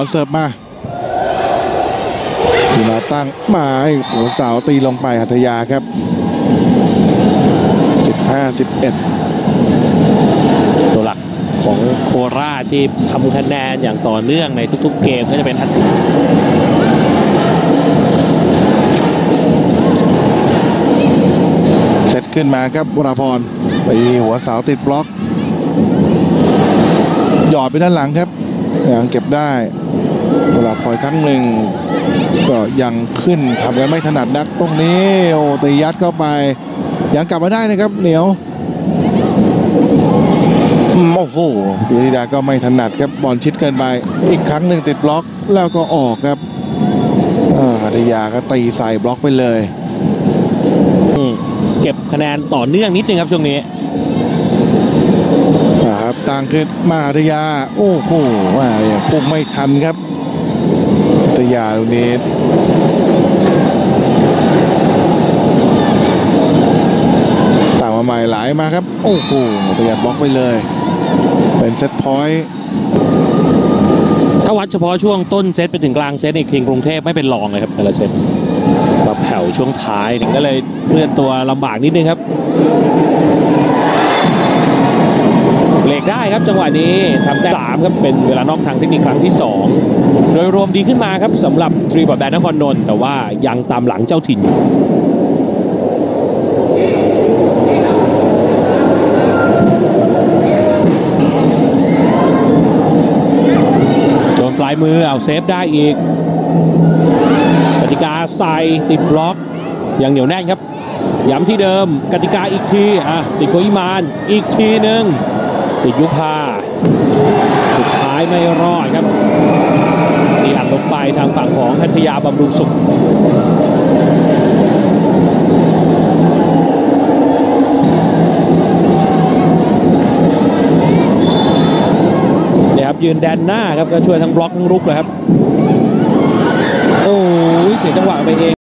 อลเสิร์ฟมาทีมาตั้งมาให้หัวเสาตีลงไปหัทยาครับ 15 11 ตัวหลักของโคราชที่ทำคะแนนอย่างต่อเนื่องในทุกๆเกมก็จะเป็นทันเซตขึ้นมาครับวราพรตีหัวเสาติดบล็อก หยอดไปด้านหลังครับ ยังเก็บได้เวลาพลอยครั้งหนึ่งก็ยังขึ้นทำกันไม่ถนัดนักตรงนี้โอ้ตียัดเข้าไป ยังกลับมาได้นะครับเหนียวอืมโอ้โหยุทธิดาก็ไม่ถนัดครับบอลชิดเกินไป อีกครั้งหนึ่งติดบล็อกแล้วก็ออกครับอ่าหัทยาก็ตีใส่บล็อกไปเลยอืมเก็บคะแนนต่อเนื่องนิดนึงครับช่วงนี้ครับต่างขึ้นมาทยา โอ้โหว่าอย่างปุ่มไม่ทันครับทยาตรงนี้ต่างมาใหม่หลายมาครับ โอ้โหทยาบล็อกไปเลย เป็นเซตพอยต์ถ้าวัดเฉพาะช่วงต้นเซตไปถึงกลางเซตในคิงกรุงเทพไม่เป็นรองเลยครับแต่ละเซตแบบแผ่วช่วงท้ายนี่ยก็เลยเคลื่อนตัวลำบากนิดนึงครับ กได้ครับจังหวะนี้ทำได้สามครับเป็นเวลานอกทางเทคนิคครั้งที่สองโดยรวมดีขึ้นมาครับสำหรับทรีบอดแบนนครนนท์แต่ว่ายังตามหลังเจ้าถิ่นอยู่โดนปลายมือเอาเซฟได้อีกกติกาใส่ติดบล็อกยังเหนียวแน่นครับย้ำที่เดิมกติกาอีกทีอะติดโกอิมานอีกทีหนึ่ง ติดยุพาสุดท้ายไม่รอดครับตีอัดลงไปทางฝั่งของพัทยาบำรุงสุขเนี่ยครับยืนแดนหน้าครับก็ช่วยทั้งบล็อกทั้งรุกเลยครับ โอ้ยเสียจังหวะไปเอง